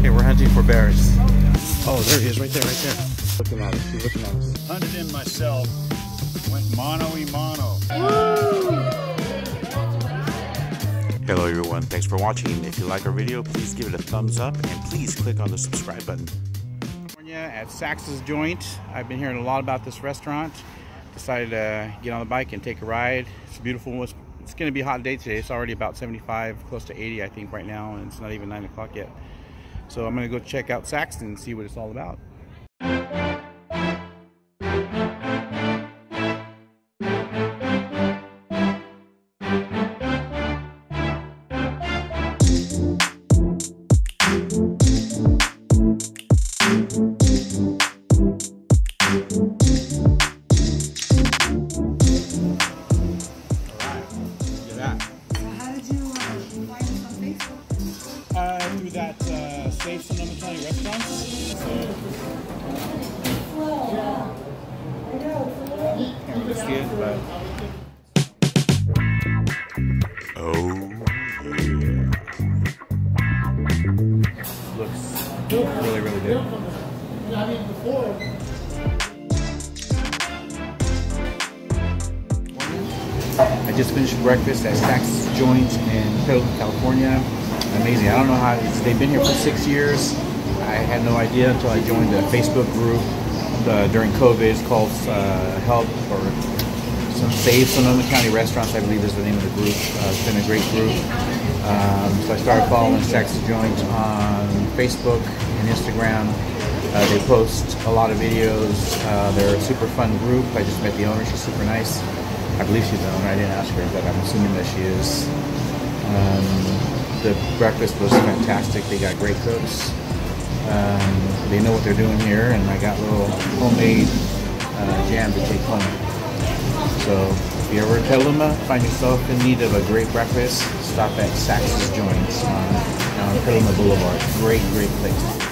Okay, we're hunting for bears. Oh, there he is, right there, right there. Looking at us, he's looking at us. Hunted in myself. Went mono y mono. Hello everyone, thanks for watching. If you like our video, please give it a thumbs up and please click on the subscribe button. California at Sax's Joint. I've been hearing a lot about this restaurant. Decided to get on the bike and take a ride. It's beautiful. It's, it's going to be a hot day today. It's already about 75, close to 80 I think right now, and it's not even 9 o'clock yet. So I'm going to go check out Saxton and see what it's all about. Oh yeah. looks really, really good. I just finished breakfast at Sax's Joint in Petaluma, California. Amazing. I don't know how they've been here for six years. I had no idea until I joined a Facebook group uh, during COVID. It's called uh, Help or some Save Sonoma County Restaurants, I believe is the name of the group. Uh, it's been a great group. Um, so I started following Sax's Joint on Facebook and Instagram. Uh, they post a lot of videos. Uh, they're a super fun group. I just met the owner. She's super nice. I believe she's the owner. I didn't ask her, but I'm assuming that she is. Um, the breakfast was fantastic. They got great cooks. Um, they know what they're doing here, and I got little homemade uh, jam to take home. So if you're ever in Petaluma, find yourself in need of a great breakfast, stop at Sax's Joints on, on Petaluma Boulevard. Great, great place.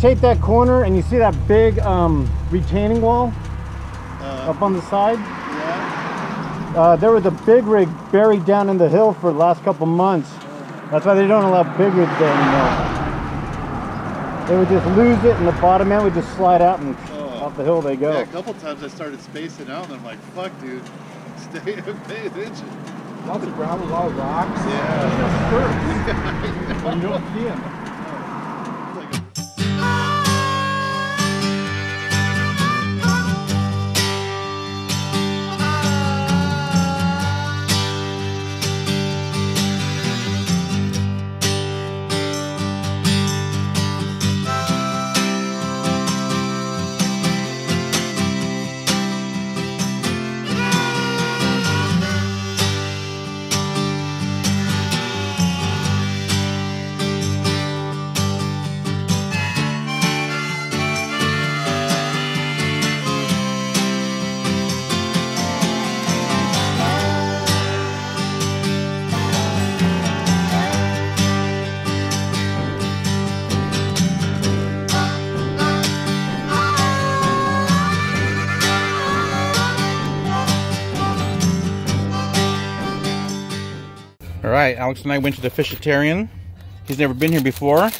They- you know when you take that corner and you see that big um, retaining wall Uh, up on the side? yeah. Uh, there was a big rig buried down in the hill for the last couple months. That's why they don't allow big rigs there anymore. They would just lose it and the bottom end would just slide out and Oh. off the hill they go. Yeah, a couple times I started spacing out and I'm like, fuck, dude, stay pay attention. Lots of gravel, a lot of rocks. Yeah. you don't see them. Alex and I went to the Fishetarian. He's never been here before.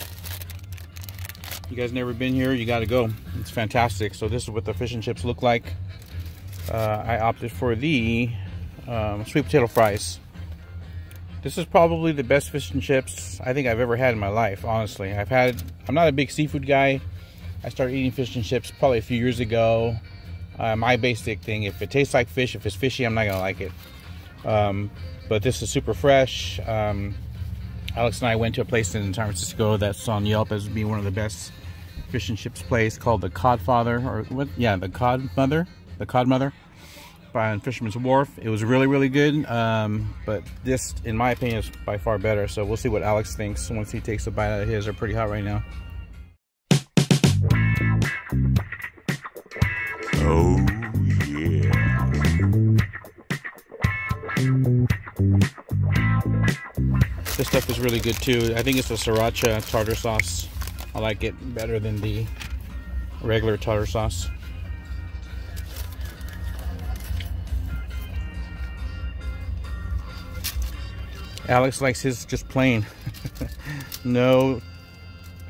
You guys never been here, you got to go. It's fantastic. So this is what the fish and chips look like. Uh, I opted for the um, sweet potato fries. This is probably the best fish and chips I think I've ever had in my life. Honestly, I've had. I'm not a big seafood guy. I started eating fish and chips probably a few years ago. Uh, my basic thing: if it tastes like fish, if it's fishy, I'm not gonna like it. Um, but this is super fresh. Um, Alex and I went to a place in San Francisco that's on Yelp as being one of the best fish and chips place called the Codfather, or what? Yeah, the Cod Mother, the Cod Mother, by Fisherman's Wharf. It was really, really good. Um, but this, in my opinion, is by far better. So we'll see what Alex thinks once he takes a bite out of his. They're pretty hot right now. Oh stuff is really good too. I think it's the sriracha tartar sauce. I like it better than the regular tartar sauce. Alex likes his just plain. no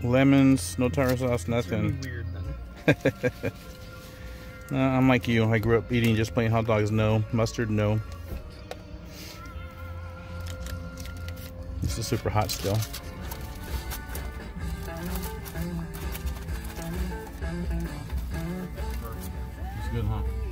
lemons, no tartar sauce, nothing. weird then. Uh, I'm like you. I grew up eating just plain hot dogs. No mustard. No. This is super hot still. It's good, huh?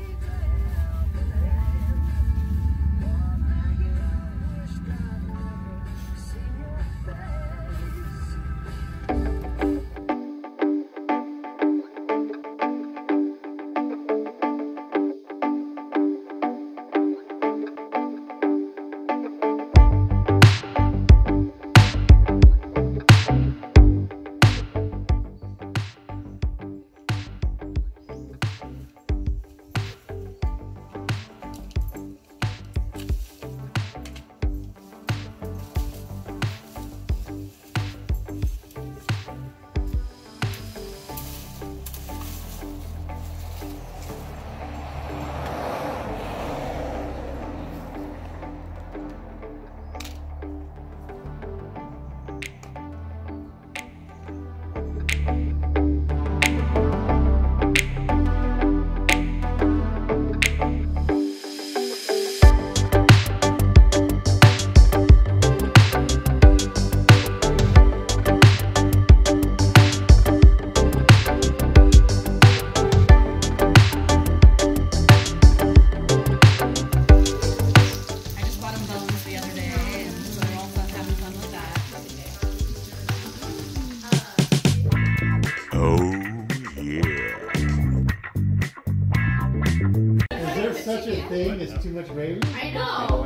Thing as too much gravy? I know.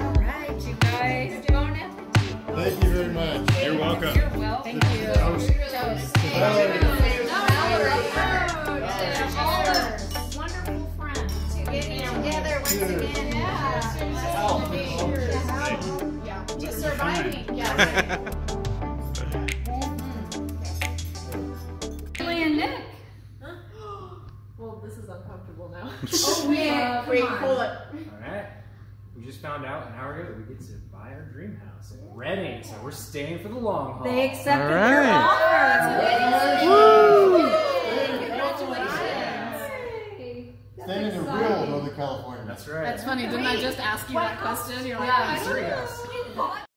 Alright, you guys? Thank you very much. You're welcome. Well, thank you. Toast. Wonderful friends. Getting together once again. Yeah. Just surviving. Yeah. We just found out an hour ago that we get to buy our dream house in Redding, so we're staying for the long haul. They accepted All your right. offer. Staying in the real Northern California. That's right. That's funny. Didn't I just ask you that question? You're like, I'm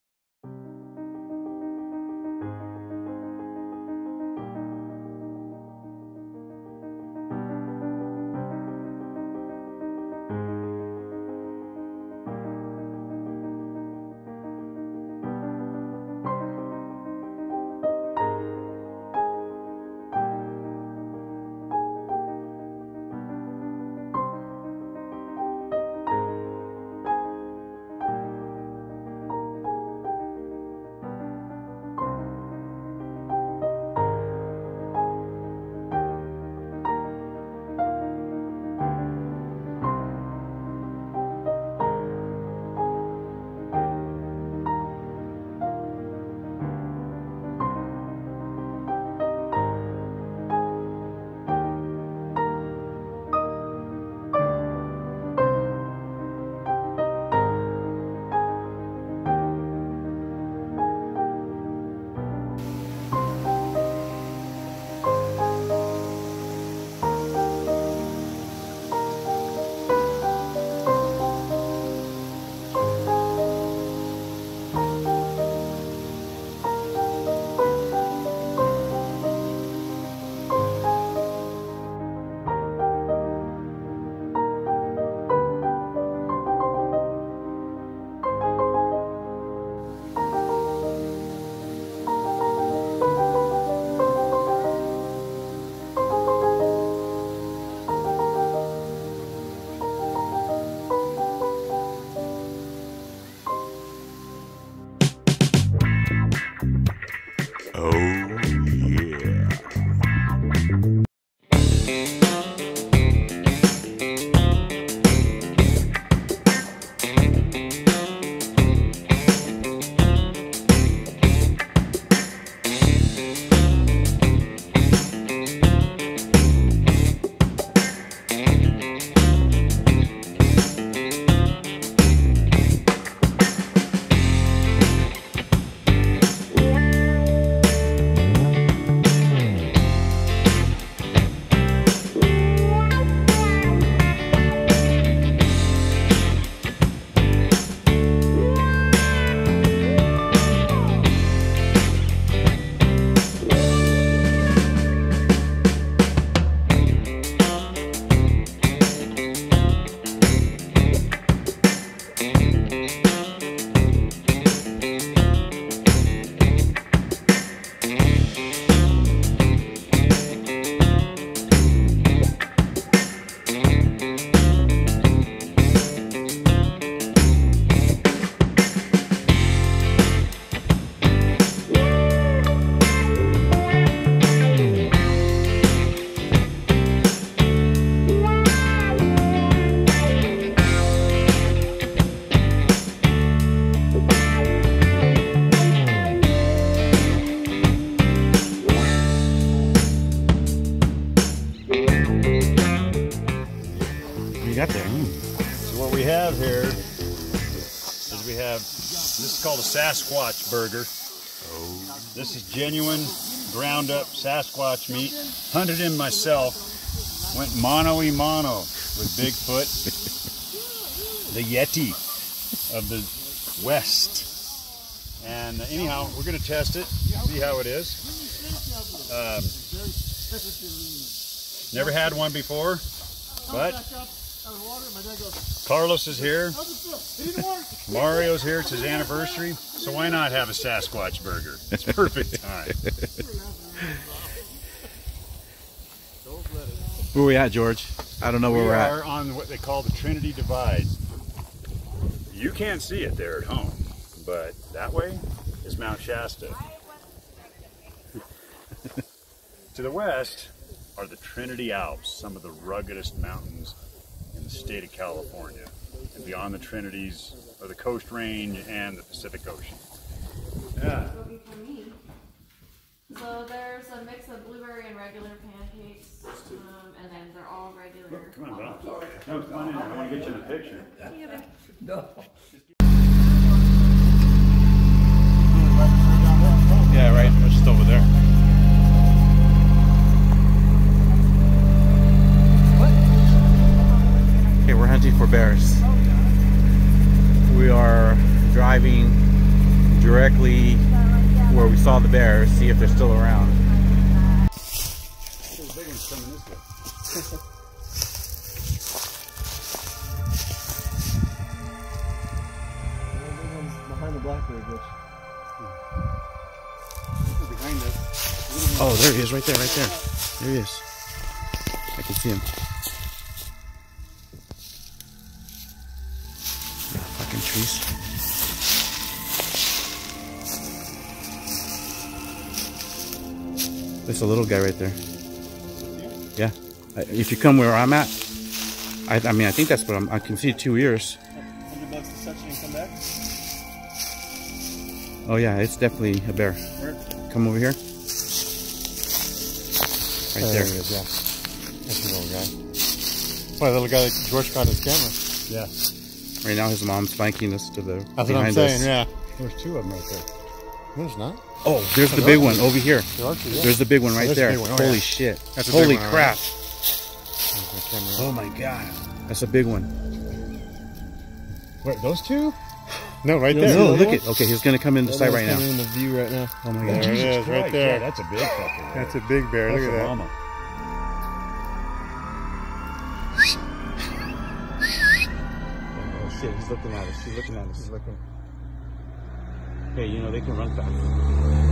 Sasquatch burger. This is genuine ground up Sasquatch meat. Hunted him myself. Went mono y mono with Bigfoot, the Yeti of the West. And anyhow, we're going to test it, see how it is. Um, never had one before, but Carlos is here. Mario's here. It's his anniversary. So why not have a Sasquatch burger? It's perfect time. Where are we at, George? I don't know where we are at. we're on what they call the Trinity Divide. You can't see it there at home, but that way is Mount Shasta. to the west are the Trinity Alps, some of the ruggedest mountains in the state of California. And beyond the Trinities are the Coast Range and the Pacific Ocean. Yeah. So there's a mix of blueberry and regular pancakes, um, and then they're all regular. Come on, Bob. No, come on in. I want to get you in a picture. Yeah, right. We're just bears. We are driving directly where we saw the bears, see if they're still around. Oh, there he is, right there, right there. There he is. I can see him. There's a little guy right there. Yeah. If you come where I'm at, I, I mean, I think that's what I'm, I can see two ears. Hundred bucks to touch it and come back. Oh yeah, it's definitely a bear. Come over here. Right there. he is, yeah. That's a little guy. Boy, the little guy that George got his camera. Yeah. Right now, his mom's flanking us to the That's what I'm behind saying, us. yeah. There's two of them right there. There's not. Oh, there's the big one over here. There are two, yeah. There's the big one right There's the there. big one, oh, Holy yeah. shit! That's a big Holy one, crap! There's the. Oh my god, that's a big one. Wait, those two? No, right No, there. no, look at. Okay, he's gonna come in the sight right now. in the view right now. Oh my god, There god. it is, right there. Yeah, that's a big fucker. That's a big bear. Look a at that. He's looking at us. He's looking at us. He's looking. Hey, you know they can run fast.